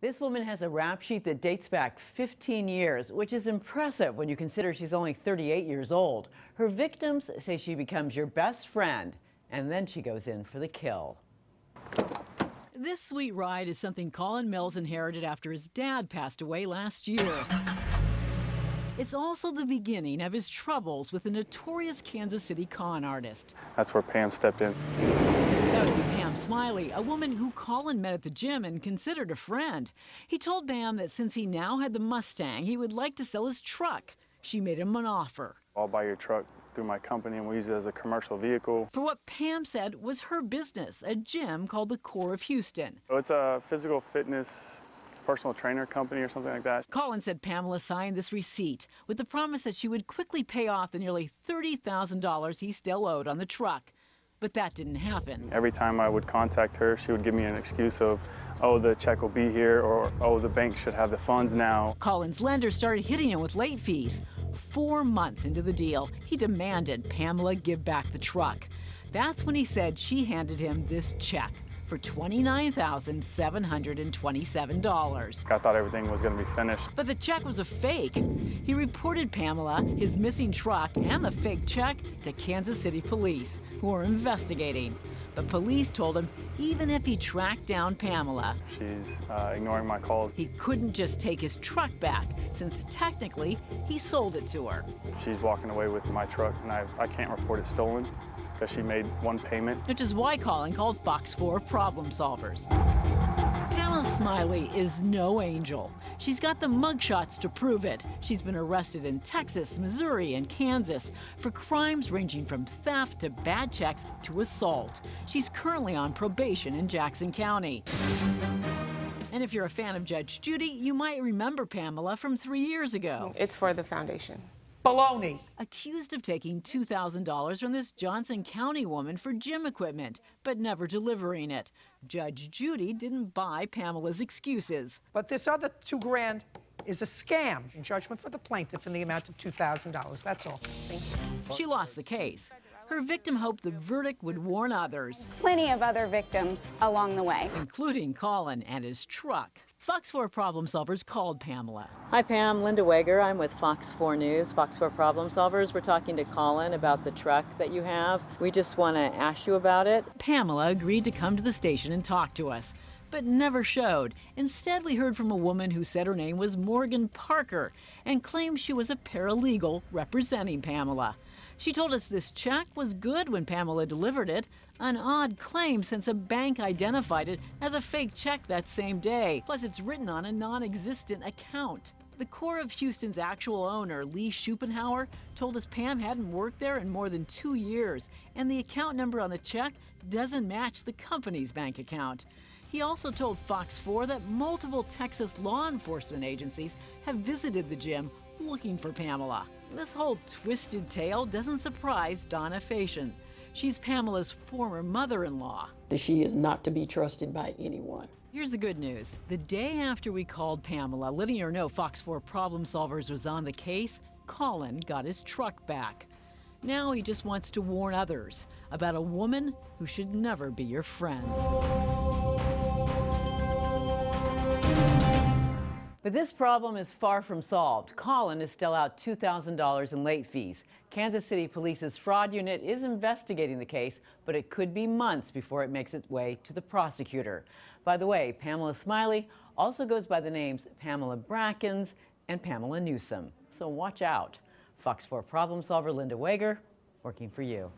This woman has a rap sheet that dates back 15 years, which is impressive when you consider she's only 38 years old. Her victims say she becomes your best friend, and then she goes in for the kill. This sweet ride is something Colin Mills inherited after his dad passed away last year. It's also the beginning of his troubles with a notorious Kansas City con artist. That's where Pam stepped in. That would be Pam Smiley, a woman who Colin met at the gym and considered a friend. He told Pam that since he now had the Mustang, he would like to sell his truck. She made him an offer. I'll buy your truck through my company and we'll use it as a commercial vehicle. For what Pam said was her business, a gym called the Core of Houston. So it's a physical fitness personal trainer company or something like that. Colin said Pamela signed this receipt with the promise that she would quickly pay off the nearly $30,000 he still owed on the truck. But that didn't happen. Every time I would contact her, she would give me an excuse of, oh, the check will be here, or oh, the bank should have the funds now. Colin's lender started hitting him with late fees. Four months into the deal, he demanded Pamela give back the truck. That's when he said she handed him this check for $29,727. I thought everything was going to be finished. But the check was a fake. He reported Pamela, his missing truck, and the fake check to Kansas City police, who are investigating. But police told him even if he tracked down Pamela, she's uh, ignoring my calls. He couldn't just take his truck back, since technically he sold it to her. She's walking away with my truck, and I, I can't report it stolen because she made one payment. Which is why Colin called Fox 4 problem solvers. Pamela Smiley is no angel. She's got the mugshots to prove it. She's been arrested in Texas, Missouri, and Kansas for crimes ranging from theft to bad checks to assault. She's currently on probation in Jackson County. And if you're a fan of Judge Judy, you might remember Pamela from three years ago. It's for the foundation. Baloney. Accused of taking $2,000 from this Johnson County woman for gym equipment, but never delivering it. Judge Judy didn't buy Pamela's excuses. But this other two grand is a scam. In judgment for the plaintiff in the amount of $2,000. That's all. She lost the case. Her victim hoped the verdict would warn others. Plenty of other victims along the way, including Colin and his truck. Fox 4 Problem Solvers called Pamela. Hi, Pam. Linda Wager. I'm with Fox 4 News, Fox 4 Problem Solvers. We're talking to Colin about the truck that you have. We just want to ask you about it. Pamela agreed to come to the station and talk to us, but never showed. Instead, we heard from a woman who said her name was Morgan Parker and claimed she was a paralegal representing Pamela. She told us this check was good when Pamela delivered it, an odd claim since a bank identified it as a fake check that same day. Plus, it's written on a non existent account. The core of Houston's actual owner, Lee Schupenhauer, told us Pam hadn't worked there in more than two years, and the account number on the check doesn't match the company's bank account. He also told Fox 4 that multiple Texas law enforcement agencies have visited the gym looking for Pamela. This whole twisted tale doesn't surprise Donna Fashion. She's Pamela's former mother in law. She is not to be trusted by anyone. Here's the good news. The day after we called Pamela, letting her know Fox 4 Problem Solvers was on the case, Colin got his truck back. Now he just wants to warn others about a woman who should never be your friend. But this problem is far from solved. Colin is still out $2,000 in late fees. Kansas City Police's fraud unit is investigating the case, but it could be months before it makes its way to the prosecutor. By the way, Pamela Smiley also goes by the names Pamela Brackens and Pamela Newsom. So watch out. Fox 4 problem solver Linda Wager, working for you.